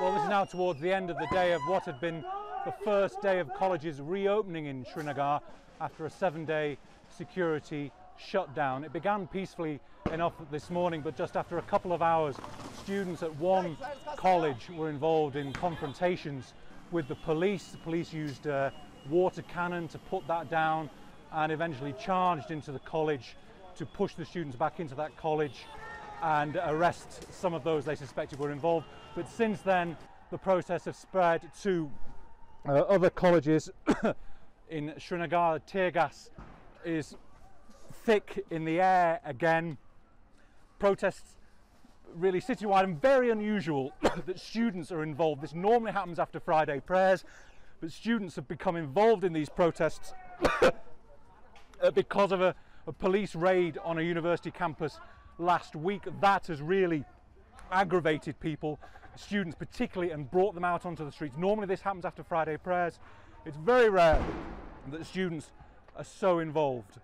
Well, this is now towards the end of the day of what had been the first day of colleges reopening in Srinagar after a seven day security shutdown. It began peacefully enough this morning, but just after a couple of hours, students at one college were involved in confrontations with the police. The police used a water cannon to put that down and eventually charged into the college to push the students back into that college and arrest some of those they suspected were involved. But since then, the protests have spread to uh, other colleges in Srinagar. Tear gas is thick in the air again. Protests really citywide and very unusual that students are involved. This normally happens after Friday prayers, but students have become involved in these protests because of a, a police raid on a university campus last week. That has really aggravated people, students particularly, and brought them out onto the streets. Normally, this happens after Friday prayers. It's very rare that students are so involved.